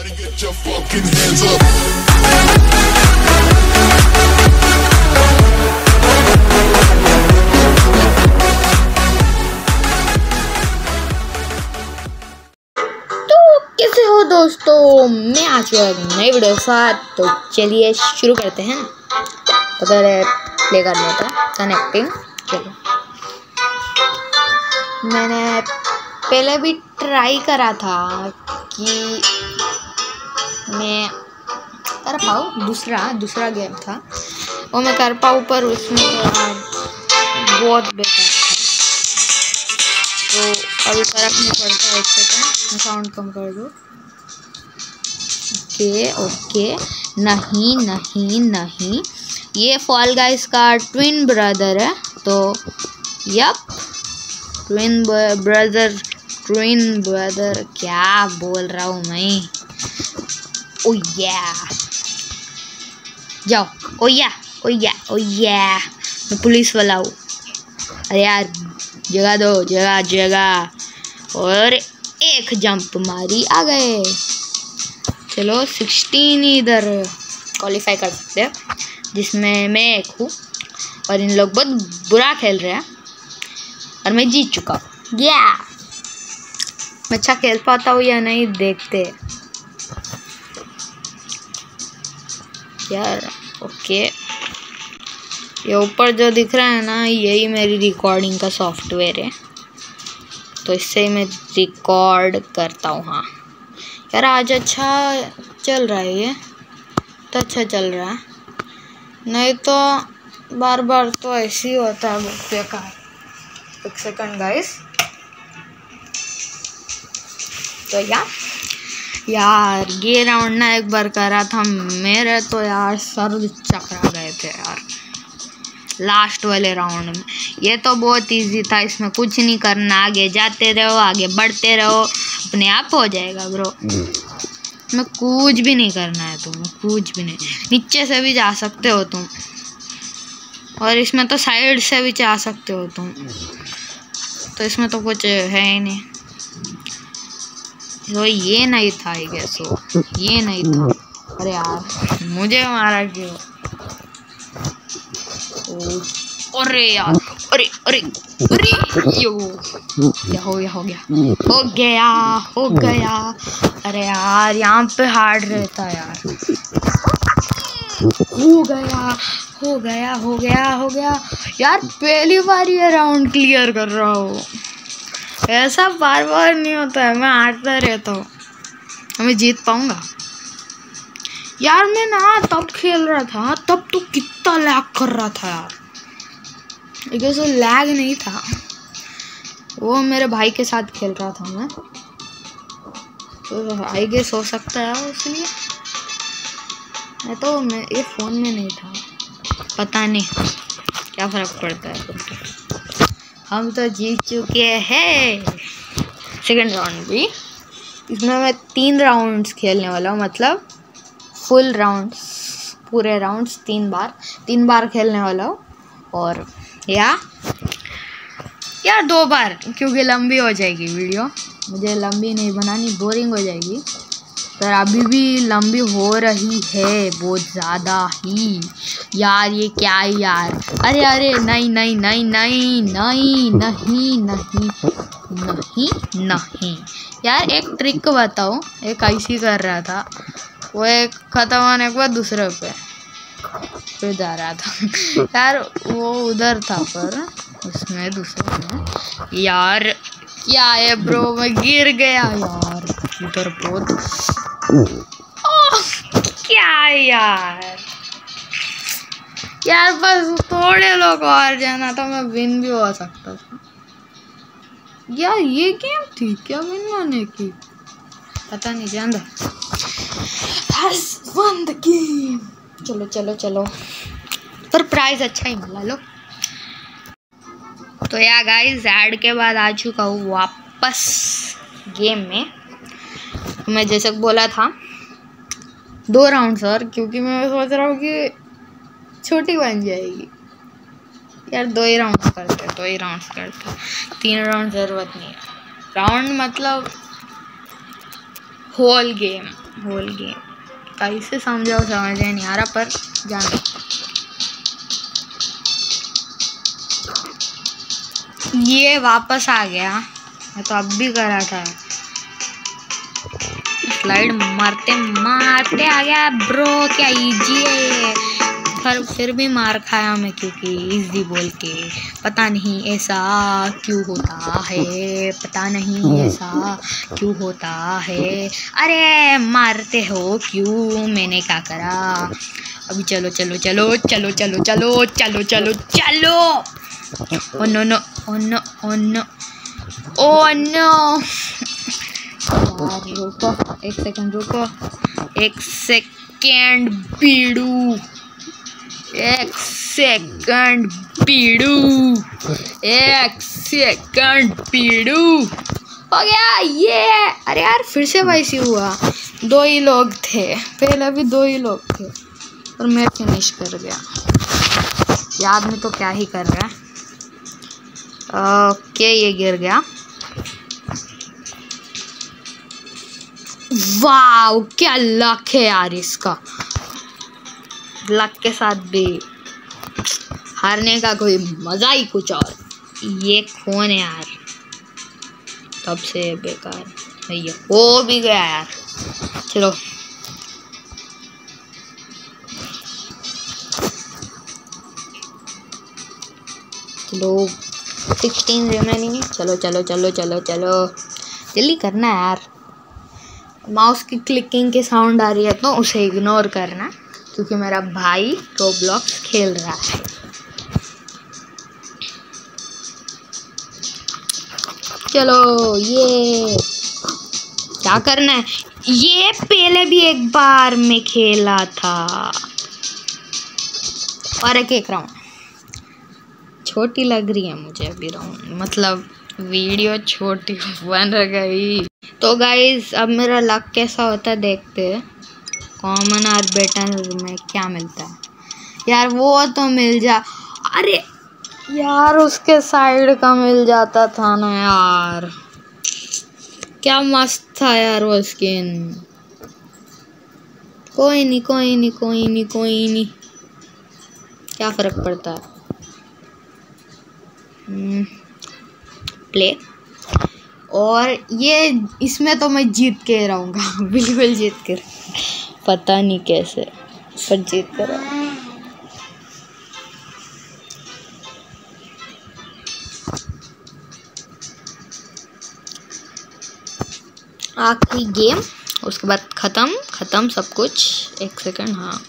Everybody get your fucking hands up. तो दोस्तों? मैं आ चुका वीडियो के साथ तो चलिए शुरू करते हैं। तो पहले प्ले कर लेते हैं कनेक्टिंग चलो मैंने पहले भी ट्राई करा था कि मैं कर पाऊँ? दूसरा दूसरा गेम था। वो मैं कर पाऊँ, पर उसमें तो बहुत बेकार था। तो अभी फ़र्क नहीं पड़ता एक सेकंड साउंड कम कर दूँ। Okay okay. नहीं नहीं नहीं। ये फॉल गाइस का ट्विन ब्रदर है तो yup twin brother twin brother क्या बोल रहा हूँ मैं? ओ या जाओ ओ या ओ या ओ या मैं पुलिस वाला हूँ अरे यार, जगह दो, जगह जगह। और एक जंप मारी, आ गए। चलो सिक्सटीन इधर क्वालिफाई कर सकते हैं, जिसमें मैं एक हूँ और इन लोग बहुत बुरा खेल रहे हैं और मैं जीत चुका हूँ। या मैं अच्छा खेल पाता हूँ या नहीं, देखते यार, ओके। ये ऊपर जो दिख रहा है ना, यही मेरी रिकॉर्डिंग का सॉफ्टवेयर है। तो इससे ही मैं रिकॉर्ड करता हूँ हाँ। यार, आज अच्छा चल रहा है ये। तो अच्छा चल रहा है। नहीं तो बार बार तो ऐसे ही होता है बेकार एक सेकंड गाइस तो या यार ये राउंड ना एक बार करा था मेरे तो यार सर चकरा गए थे यार। लास्ट वाले राउंड में। ये तो बहुत इजी था इसमें कुछ नहीं करना आगे जाते रहो आगे बढ़ते रहो अपने आप हो जाएगा ब्रो में कुछ भी नहीं करना है तुम्हें कुछ भी नहीं। नीचे से भी जा सकते हो तुम। और इसमें तो साइड से भी जा सकते हो तुम। तो इसमें तो कुछ है ही नहीं। तो ये नहीं था आई गेस ये नहीं था। अरे यार, मुझे मारा क्यों? अरे यार, अरे अरे अरे, यो, क्या हो गया हो गया हो गया हो गया। अरे यार, यहाँ पे हार्ड रहता यार। हो गया हो गया हो गया हो गया। यार, पहली बार ये राउंड क्लियर कर रहा हूँ। ऐसा बार बार नहीं होता है, मैं हारता रहता हूँ। मैं जीत पाऊँगा। यार, मैं ना तब खेल रहा था, तब तो कितना लैग कर रहा था यार। सो लैग नहीं था। वो मेरे भाई के साथ खेल रहा था मैं। तो आई गेस हो सकता है इसलिए मैं तो मैं, ये फ़ोन में नहीं था। पता नहीं, क्या फ़र्क पड़ता है। हम तो जीत चुके हैं। सेकंड राउंड भी। इसमें मैं तीन राउंड्स खेलने वाला हूँ मतलब फुल राउंड्स पूरे राउंड्स तीन बार तीन बार खेलने वाला हूँ। और या यार दो बार, क्योंकि लंबी हो जाएगी वीडियो। मुझे लंबी नहीं बनानी बोरिंग हो जाएगी। पर अभी भी लंबी हो रही है, बहुत ज़्यादा ही। यार ये क्या है यार? अरे अरे नहीं नहीं नहीं नहीं नहीं नहीं नहीं नहीं नहीं। यार एक ट्रिक बताओ। एक ऐसी कर रहा था। वो एक ख़त्म होने के बाद दूसरे पे पे जा रहा था। यार वो उधर था पर। उसमें दूसरे में यार क्या है ब्रो मैं गिर गया यार। उधर बहुत क्या यार? यार, बस थोड़े लोग और जाना था, मैं विन भी हो सकता था। यार, ये गेम थी क्या विन होने की? पता नहीं, जान won the game चलो चलो चलो। पर प्राइस अच्छा ही मिला, लो। तो यार गाइस ऐड के बाद आ चुका हूँ वापस गेम में। मैं जैसे बोला था, दो राउंड सर क्योंकि मैं सोच रहा हूँ कि छोटी बन जाएगी। यार, दो ही राउंड्स करते दो ही राउंड्स करते तीन राउंड ज़रूरत नहीं है। राउंड मतलब होल गेम होल गेम कैसे समझाओ, समझ नहीं आ रहा, पर जाने। ये वापस आ गया। मैं तो अब भी करा था। स्लाइड मारते मारते आ गया ब्रो क्या इजी है ये। पर फिर भी मार खाया मैं क्योंकि इजी बोल के। पता नहीं ऐसा क्यों होता है, पता नहीं ऐसा क्यों होता है। अरे, मारते हो क्यों? मैंने क्या करा? अभी चलो चलो चलो चलो चलो चलो चलो चलो चलो। ओ नो नो नो यार रुको, एक सेकंड रुको। एक सेकंड पीड़ू एक सेकंड पीड़ू। एक सेकंड पीड़ू। हो गया, ये अरे यार, फिर से वैसे हुआ। दो ही लोग थे। पहले भी दो ही लोग थे। और मैं फिनिश कर गया। याद में तो क्या ही कर रहा है। ओके, ये गिर गया। वाह क्या लक है यार इसका। लक के साथ भी हारने का कोई मज़ा ही कुछ और। ये खून है यार? तब से बेकार। ये हो भी गया यार। चलो। चलो सिक्सटीन रिमेनिंग चलो चलो चलो चलो चलो। जल्दी करना यार। माउस की क्लिकिंग की साउंड आ रही है तो उसे इग्नोर करना। क्योंकि मेरा भाई रोब्लॉक्स खेल रहा है। चलो, ये क्या करना है? ये पहले भी एक बार में खेला था। और एक एक राउंड छोटी लग रही है मुझे अभी राउंड मतलब वीडियो छोटी बन गई। तो गाइज़ अब मेरा लक कैसा होता है देखते कॉमन आर्बिटर में क्या मिलता है? यार, वो तो मिल जा। अरे यार, उसके साइड का मिल जाता था ना यार। क्या मस्त था यार वो स्किन कोई नहीं कोई नहीं कोई नहीं कोई नहीं। क्या फ़र्क पड़ता है? प्ले और ये, इसमें तो मैं जीत के रहूँगा। बिल्कुल जीत के पता नहीं कैसे, पर जीत कर आखिरी गेम, उसके बाद ख़त्म ख़त्म सब कुछ। एक सेकंड हाँ।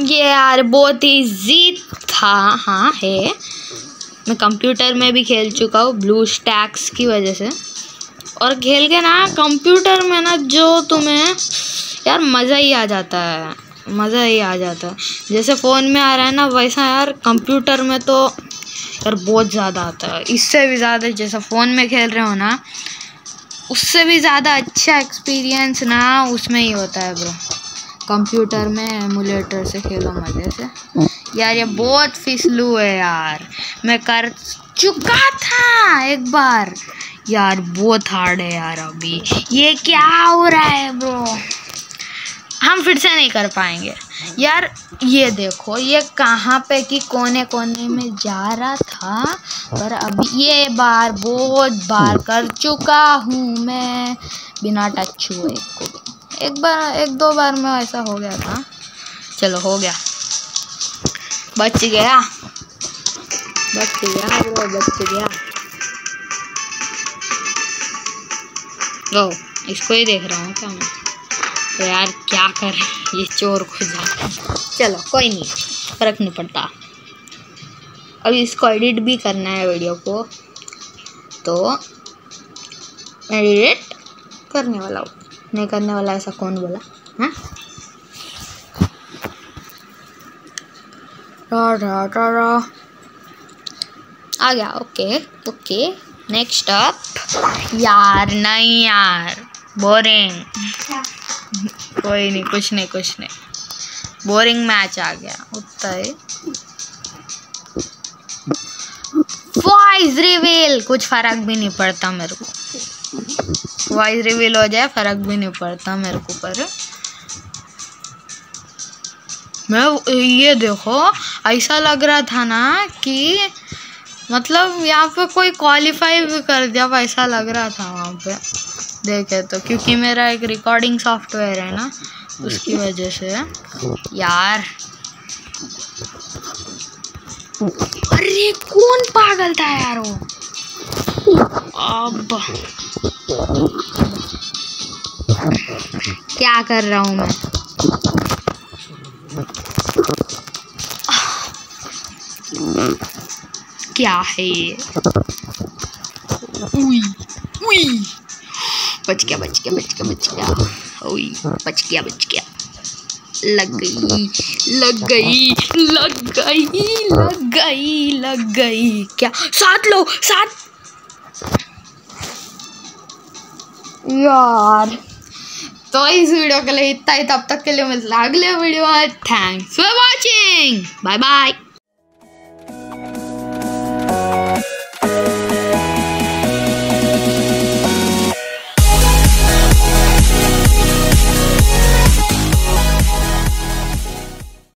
ये यार बहुत ईजी था हाँ है। मैं कंप्यूटर में भी खेल चुका हूँ ब्लू स्टैक्स की वजह से। और खेल के ना कंप्यूटर में ना जो तुम्हें, यार मज़ा ही आ जाता है, मज़ा ही आ जाता है। जैसे फ़ोन में आ रहा है ना, वैसा यार कंप्यूटर में तो यार बहुत ज़्यादा आता है। इससे भी ज़्यादा जैसे फ़ोन में खेल रहे हो ना, उससे भी ज़्यादा अच्छा एक्सपीरियंस ना उसमें ही होता है ब्रो कंप्यूटर में एमुलेटर से खेलो मज़े से। यार ये बहुत फिसलू है यार। मैं कर चुका था एक बार। यार, बहुत हार्ड है यार अभी। ये क्या हो रहा है ब्रो हम फिर से नहीं कर पाएँगे। यार, ये देखो, ये कहाँ पे कि कोने कोने में जा रहा था, पर अभी ये बार, बहुत बार कर चुका हूँ मैं, बिना टच हुए एक को एक बार, एक दो बार में ऐसा हो गया था। चलो, हो गया। बच गया। बच गया ब्रो बच गया। ओ इसको ही देख रहा हूँ क्या मैं? तो यार, क्या कर ये चोर को जा। चलो, कोई नहीं, फ़र्क नहीं पड़ता। अभी इसको एडिट भी करना है वीडियो को तो एडिट करने वाला हूँ। नहीं करने वाला ऐसा कौन बोला? हाँ? रा रा रा रा। आ गया ओके ओके नेक्स्ट अप यार, नहीं यार बोरिंग कोई नहीं, कुछ नहीं कुछ नहीं। बोरिंग मैच आ गया उतना वॉइस रिवील कुछ फ़र्क भी नहीं पड़ता मेरे को। वॉइस रिवील हो जाए, फ़र्क भी नहीं पड़ता मेरे को, पर। मैं ये देखो, ऐसा लग रहा था ना कि मतलब यहाँ पे कोई क्वालिफाई भी कर दिया ऐसा लग रहा था वहाँ पे। देखे तो क्योंकि मेरा एक रिकॉर्डिंग सॉफ्टवेयर है ना, उसकी वजह से। यार। अरे, कौन पागल था यार वो? अब। क्या कर रहा हूँ मैं? क्या है? ये बच गया बच गया बच गया बच गया। उई, बच गया बच गया। लग गई लग गई लग गई लग गई लग गई। क्या? सात लो सात यार तो इस वीडियो के लिए इतना ही। तब तक के लिए मिलता अगले वीडियो में thanks for watching bye bye